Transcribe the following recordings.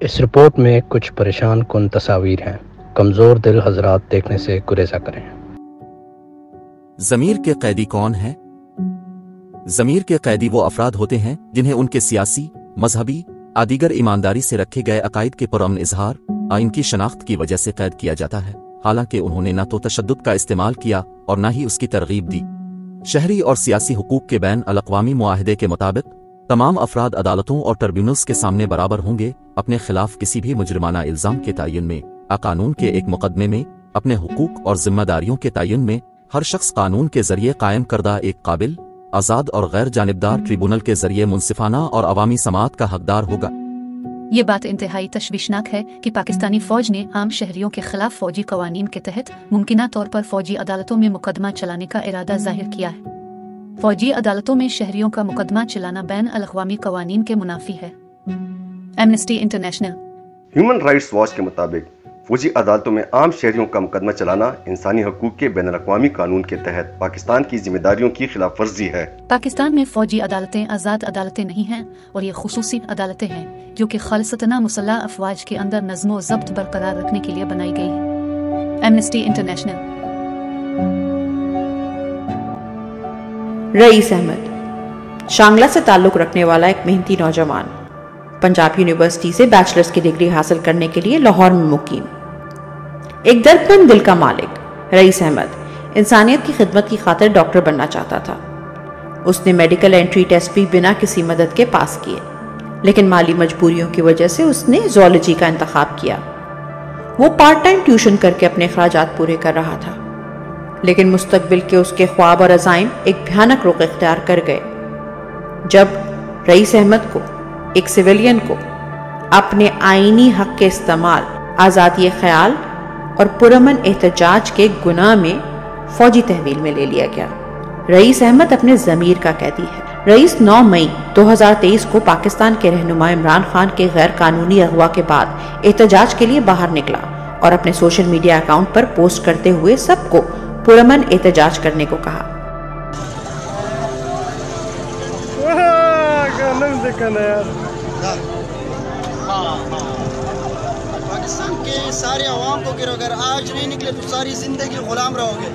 اس report میں کچھ پریشان کن تصاویر ہیں۔ کمزور دل حضرات دیکھنے سے گریزہ کریں۔ ضمیر کے قیدی کون ہیں؟ ضمیر کے قیدی وہ افراد ہوتے ہیں جنہیں ان کے سیاسی، مذہبی آدیگر ایمانداری سے رکھے گئے عقائد کے پرامن اظہار آئین کی شناخت کی وجہ سے قید کیا جاتا ہے۔ حالانکہ انہوں نے نہ تو تشدد کا استعمال کیا اور نہ ہی اس کی ترغیب دی۔ شہری اور سیاسی حقوق کے بین الاقوامی معاہدے کے مطابق تمام افراد عدالتوں اور ٹربیونلز کے سامنے برابر ہوں گے اپنے خلاف کسی بھی مجرمانہ الزام کے تعین میں۔ قانون کے ایک مقدمے میں، اپنے حقوق اور ذمہ داریوں کے تعین میں، ہر شخص قانون کے ذریعے قائم کردہ ایک قابل، آزاد اور غیر جانبدار ٹریبونل کے ذریعے منصفانہ اور عوامی سماعت کا حقدار ہوگا۔ یہ بات انتہائی تشویشناک ہے کہ پاکستانی فوج نے عام شہریوں کے خلاف فوجی قوانین کے تحت ممکنہ طور پر فوجی عدالتوں میں مقدمہ چلانے کا ارادہ ظاہر کیا ہے۔ فوجی عدالتوں میں شہریوں کا مقدمہ چلانا بین الاقوامی قوانین کے منافی ہے۔ Amnesty International Human Rights Watch کے مطابق فوجی عدالتوں میں عام شہریوں کا مقدمہ چلانا انسانی حقوق کے بین الاقوامی قانون کے تحت پاکستان کی ذمہ داریوں کی خلاف ورزی ہے۔ پاکستان میں فوجی عدالتیں آزاد عدالتیں نہیں ہیں اور یہ خصوصی عدالتیں ہیں جو کہ خالصتنا مسلح افواج کے اندر نظم و ضبط برقرار رکھنے کے لیے بنائی گئی۔ ہے ایمنسٹی انٹرنیشنل رئیس احمد شانگلہ سے تعلق رکھنے والا ایک محنتی نوجوان، پنجاب یونیورسٹی سے بیچلرز کی ڈگری حاصل کرنے کے لیے لاہور میں مقیم۔ ایک درد مند دل کا مالک، رئیس احمد، انسانیت کی خدمت کی خاطر ڈاکٹر بننا چاہتا تھا۔ اس نے میڈیکل انٹری ٹیسٹ بھی بنا کسی مدد کے پاس کیے، لیکن مالی مجبوریوں کی وجہ سے اس نے زولوجی کا انتخاب کیا۔ وہ پارٹ ٹائم ٹیوشن کر کے اپنے اخراجات پورے کر رہا تھا۔ لیکن مستقبل کے اس کے خواب اور عزائم ایک بھیانک رخ اختیار کر گئے۔ جب رئیس احمد کو، ایک سویلین کو، اپنے آئینی حق کے استعمال، آزادی خیال اور پرامن احتجاج کے گناہ میں فوجی تحویل میں لے لیا گیا۔ رئیس احمد اپنے ضمیر کا قیدی ہے رئیس نو مئی دو ہزار تیئیس کو پاکستان کے رہنما عمران خان کے غیر قانونی اغوا کے بعد احتجاج کے لیے باہر نکلا اور اپنے سوشل میڈیا اکاؤنٹ پر پوسٹ کرتے ہوئے سب کو پرامن احتجاج کرنے کو کہا۔ پاکستان کے سارے عوام کو گرو اگر آج نہیں نکلے تو ساری زندگی غلام رہو گے۔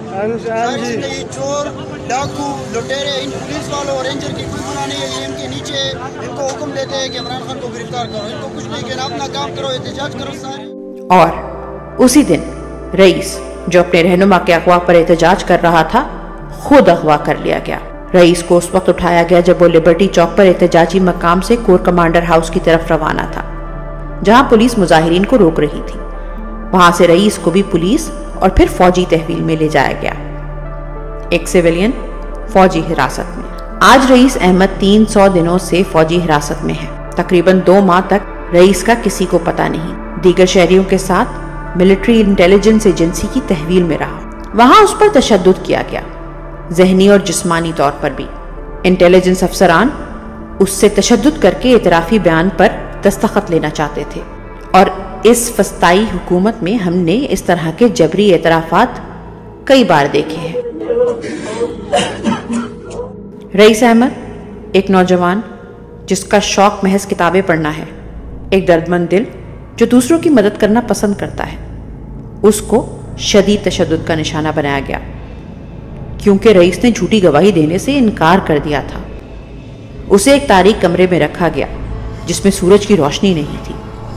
ساری زندگی چور ڈاکو لٹیرے ان پولیس والوں اور رینجر کی کوئی گناہ نہیں ہے۔ یہ ان کے نیچے ان کو حکم دیتے ہیں کہ عمران خان کو گرفتار کرو۔ ان کو کچھ نہیں کہنا اپنا کام کرو احتجاج کرو سارے۔ اور اسی دن رئیس جو اپنے رہنما کے اغوا پر احتجاج کر رہا تھا، خود اغوا کر لیا گیا۔ رئیس کو اس وقت اٹھایا گیا جب وہ لبرٹی چوک پر احتجاجی مقام سے کور کمانڈر ہاؤس کی طرف روانہ تھا، جہاں پولیس مظاہرین کو روک رہی تھی۔ وہاں سے رئیس کو بھی پولیس اور پھر فوجی تحویل میں لے جایا گیا۔ ایک سیولین فوجی حراست میں۔ آج رئیس احمد تین سو دنوں سے فوجی حراست میں ہے تقریباً دو ماہ تک رئیس کا کسی کو پتا نہیں۔ دیگر شہریوں کے ساتھ ملٹری انٹیلیجنس ایجنسی کی تحویل میں رہا۔ وہاں اس پر تشدد کیا گیا۔ ذہنی اور جسمانی طور پر بھی۔ انٹیلیجنس افسران اس سے تشدد کر کے اعترافی بیان پر دستخط لینا چاہتے تھے۔ اور اس فستائی حکومت میں ہم نے اس طرح کے جبری اعترافات کئی بار دیکھے ہیں۔ رئیس احمد، ایک نوجوان جس کا شوق محض کتابیں پڑھنا ہے، ایک درد مند دل جو دوسروں کی مدد کرنا پسند کرتا ہے۔ اس کو شدید تشدد کا نشانہ بنایا گیا۔ کیونکہ رئیس نے جھوٹی گواہی دینے سے انکار کر دیا تھا۔ اسے ایک تاریخ کمرے میں رکھا گیا، جس میں سورج کی روشنی نہیں تھی۔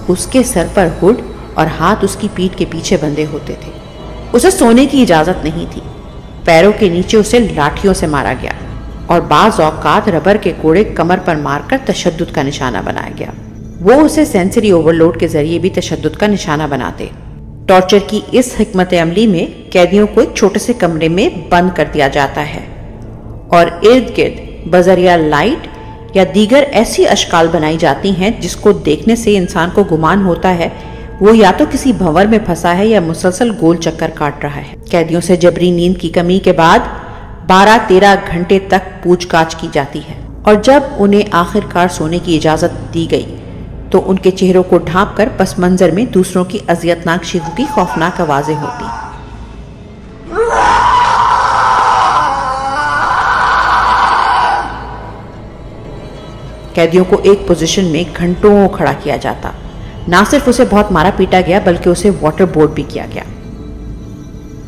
اس کے سر پر ہڈ اور ہاتھ اس کی پیٹ کے پیچھے بندے ہوتے تھے۔ اسے سونے کی اجازت نہیں تھی۔ پیروں کے نیچے اسے لاٹھیوں سے مارا گیا اور بعض اوقات ربر کے کوڑے کمر پر مار کر تشدد کا نشانہ بنایا گیا۔ وہ اسے سینسری اوورلوڈ کے ذریعے بھی تشدد کا نشانہ بناتے۔ ٹارچر کی اس حکمت عملی میں قیدیوں کو ایک چھوٹے سے کمرے میں بند کر دیا جاتا ہے اور ارد گرد بذریعہ لائٹ یا دیگر ایسی اشکال بنائی جاتی ہیں جس کو دیکھنے سے انسان کو گمان ہوتا ہے، وہ یا تو کسی بھنور میں پھنسا ہے یا مسلسل گول چکر کاٹ رہا ہے۔ قیدیوں سے جبری نیند کی کمی کے بعد بارہ تیرہ گھنٹے تک پوچھ گاچھ کی جاتی ہے اور جب انہیں آخر کار سونے کی اجازت دی گئی تو ان کے چہروں کو ڈھانپ کر پس منظر میں دوسروں کی اذیتناک شیخوں کی خوفناک آوازیں ہوتی۔ قیدیوں کو ایک پوزیشن میں گھنٹوں کھڑا کیا جاتا۔ نہ صرف اسے بہت مارا پیٹا گیا، بلکہ اسے واٹر بورڈ بھی کیا گیا۔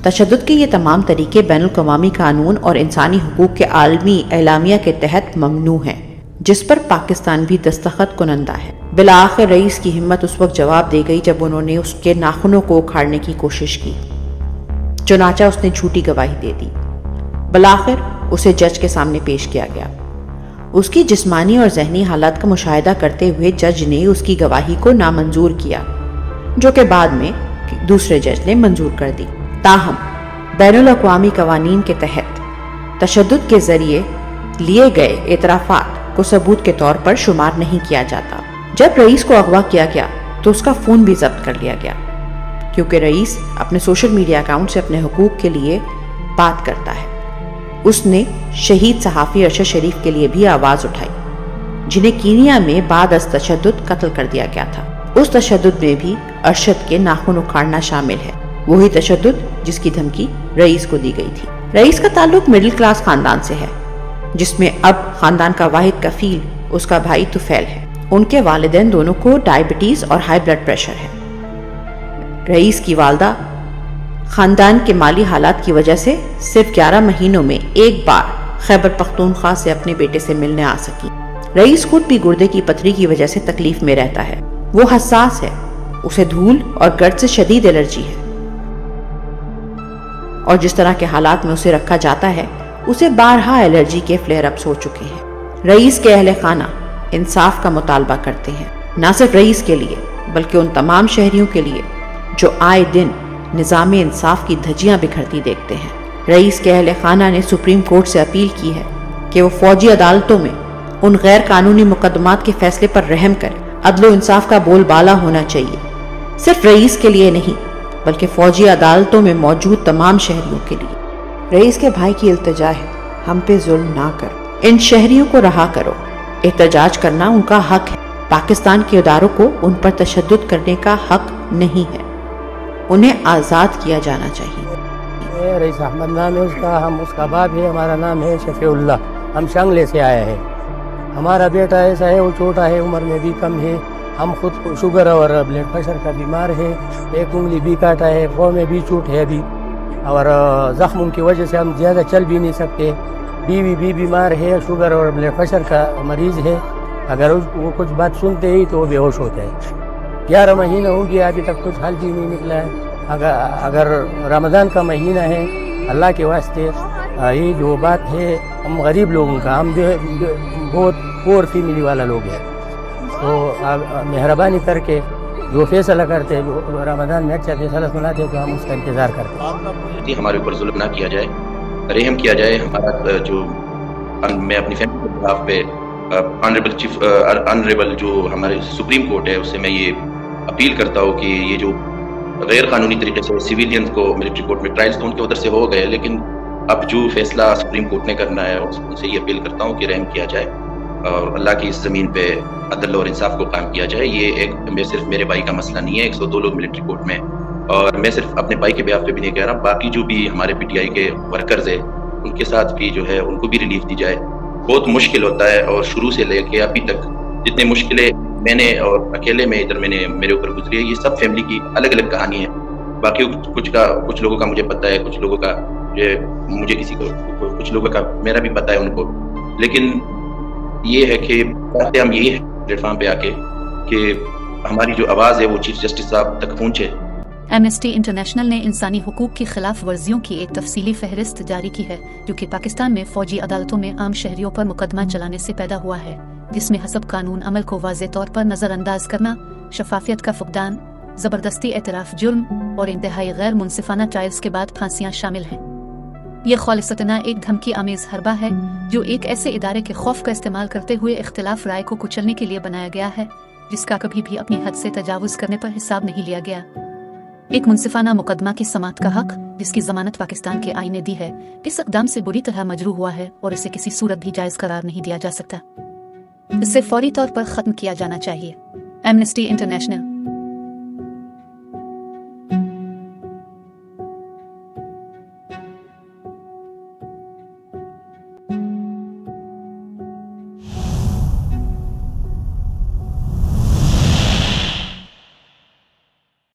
تشدد کے یہ تمام طریقے بین الاقوامی قانون اور انسانی حقوق کے عالمی اعلامیہ کے تحت ممنوع ہیں۔ جس پر پاکستان بھی دستخط کنندہ ہے۔ بلاخر رئیس کی ہمت اس وقت جواب دے گئی جب انہوں نے اس کے ناخنوں کو اکھاڑنے کی کوشش کی۔ چنانچہ اس نے جھوٹی گواہی دے دی۔ بلاخر اسے جج کے سامنے پیش کیا گیا۔ اس کی جسمانی اور ذہنی حالات کا مشاہدہ کرتے ہوئے جج نے اس کی گواہی کو نامنظور کیا، جو کہ بعد میں دوسرے جج نے منظور کر دی۔ تاہم، بین الاقوامی قوانین کے تحت تشدد کے ذریعے لیے گئے اعترافات کو ثبوت کے طور پر شمار نہیں کیا جاتا۔ جب رئیس کو اغوا کیا گیا، تو اس کا فون بھی ضبط کر لیا گیا۔ کیونکہ رئیس اپنے سوشل میڈیا اکاؤنٹ سے اپنے حقوق کے لیے بات کرتا ہے۔ اس نے شہید صحافی ارشد شریف کے لیے بھی آواز اٹھائی، جنہیں کینیا میں بعد از تشدد قتل کر دیا گیا تھا۔ اس تشدد میں بھی ارشد کے ناخن اکھاڑنا شامل ہے۔ وہی تشدد جس کی دھمکی رئیس کو دی گئی تھی۔ رئیس کا تعلق مڈل کلاس خاندان سے ہے۔ جس میں اب خاندان کا واحد کفیل، اس کا بھائی توفیل ہے۔ ان کے والدین دونوں کو ڈائبٹیز اور ہائی بلڈ پریشر ہے۔ رئیس کی والدہ، خاندان کے مالی حالات کی وجہ سے صرف گیارہ مہینوں میں ایک بار خیبر پختونخوا سے اپنے بیٹے سے ملنے آ سکی۔ رئیس خود بھی گردے کی پتری کی وجہ سے تکلیف میں رہتا ہے۔ وہ حساس ہے۔ اسے دھول اور گرد سے شدید الرجی ہے۔ اور جس طرح کے حالات میں اسے رکھا جاتا ہے اسے بارہا الرجی کے فلیئر اپس ہو چکے ہیں۔ رئیس کے اہل خانہ انصاف کا مطالبہ کرتے ہیں۔ نہ صرف رئیس کے لیے، بلکہ ان تمام شہریوں کے لیے، جو آئے دن نظام انصاف کی دھجیاں بکھرتی دیکھتے ہیں۔ رئیس کے اہل خانہ نے سپریم کورٹ سے اپیل کی ہے کہ وہ فوجی عدالتوں میں ان غیر قانونی مقدمات کے فیصلے پر رحم کر عدل و انصاف کا بول بالا ہونا چاہیے۔ صرف رئیس کے لیے نہیں، بلکہ فوجی عدالتوں میں موجود تمام شہریوں کے لیے۔ رئیس کے بھائی کی التجا ہے۔ ہم پہ ظلم نہ کرو۔ ان شہریوں کو رہا کرو۔ احتجاج کرنا ان کا حق ہے۔ پاکستان کے اداروں کو ان پر تشدد کرنے کا حق نہیں ہے۔ انہیں آزاد کیا جانا چاہیے۔ رئیس احمد نام ہے اس کا۔ ہم اس کا باپ ہے ہمارا نام ہے شفیع اللہ۔ ہم شنگلے سے آئے ہیں۔ ہمارا بیٹا ایسا ہے، وہ چھوٹا ہے، عمر میں بھی کم ہے۔ ہم خود شوگر اور بلڈ پریشر کا بیمار ہے ایک انگلی بھی کاٹا ہے وہ میں بھی چوٹ ہے ابھی۔ اور زخم کی وجہ سے ہم زیادہ چل بھی نہیں سکتے۔ بیوی بھی بیمار ہے، شوگر اور بلڈ پریشر کا مریض ہے۔ اگر وہ کچھ بات سنتے ہی تو وہ بے ہوش ہوتا ہے۔ گیارہ مہینہ ہو گیا، ابھی تک کچھ حل بھی نہیں نکلا ہے۔ اگر اگر رمضان کا مہینہ ہے، اللہ کے واسطے یہ جو بات ہے، ہم غریب لوگوں کا، ہم جو ہے بہت پور فیملی والا لوگ ہیں۔ تو مہربانی کر کے جو فیصلہ کرتے ہیں، جو رمضان میں اچھا فیصلہ سناتے تو ہم اس کا انتظار کرتے ہیں۔ جی، ہمارے اوپر ظلم نہ کیا جائے، رحم کیا جائے۔ ہمارا جو میں اپنی فیملی کے خلاف پہ آنریبل چیف آنریبل جو ہمارے سپریم کورٹ ہے اس سے میں یہ اپیل کرتا ہوں کہ یہ جو غیر قانونی طریقے سے سویلینز کو ملٹری کورٹ میں ٹرائلز تو ان کے ادھر سے ہو گئے، لیکن اب جو فیصلہ سپریم کورٹ نے کرنا ہے ان سے یہ اپیل کرتا ہوں کہ رحم کیا جائے۔ اور اللہ کی اس زمین پہ عدل اور انصاف کو قائم کیا جائے، یہ ایک میں صرف میرے بھائی کا مسئلہ نہیں ہے، ایک سو دو لوگ ملٹری کورٹ میں اور میں صرف اپنے بھائی کے بیاف پہ بھی نہیں کہہ رہا باقی جو بھی ہمارے پی ٹی آئی کے ورکرز ہیں، ان کے ساتھ بھی جو ہے، ان کو بھی ریلیف دی جائے۔ بہت مشکل ہوتا ہے اور شروع سے لے کے ابھی تک جتنے مشکلیں میں نے اور اکیلے میں ادھر میں نے میرے اوپر گزری ہے یہ سب فیملی کی الگ الگ کہانی ہے باقی کچھ کا، کچھ لوگوں کا مجھے پتہ ہے، کچھ لوگوں کا جو مجھے کسی کو، کچھ لوگوں کا میرا بھی پتہ ہے ان کو۔ لیکن یہ ہے کہ ہم یہی پلیٹ فارم پہ آ کے کہ ہماری جو آواز ہے وہ چیف جسٹس صاحب تک پہنچے۔ ایمنسٹی انٹرنیشنل نے انسانی حقوق کی خلاف ورزیوں کی ایک تفصیلی فہرست جاری کی ہے، جو کہ پاکستان میں فوجی عدالتوں میں عام شہریوں پر مقدمہ چلانے سے پیدا ہوا ہے، جس میں حسب قانون عمل کو واضح طور پر نظر انداز کرنا، شفافیت کا فقدان، زبردستی اعتراف جرم اور انتہائی غیر منصفانہ ٹرائلز کے بعد پھانسیاں شامل ہیں۔ یہ خالصتنا ایک دھمکی آمیز حربہ ہے جو ایک ایسے ادارے کے خوف کا استعمال کرتے ہوئے اختلاف رائے کو کچلنے کے لیے بنایا گیا ہے، جس کا کبھی بھی اپنی حد سے تجاوز کرنے پر حساب نہیں لیا گیا۔ ایک منصفانہ مقدمہ کی سماعت کا حق، جس کی ضمانت پاکستان کے آئی نے دی ہے، اس اقدام سے بری طرح مجروح ہوا ہے اور اسے کسی صورت بھی جائز قرار نہیں دیا جا سکتا۔ اسے فوری طور پر ختم کیا جانا چاہیے۔ Amnesty international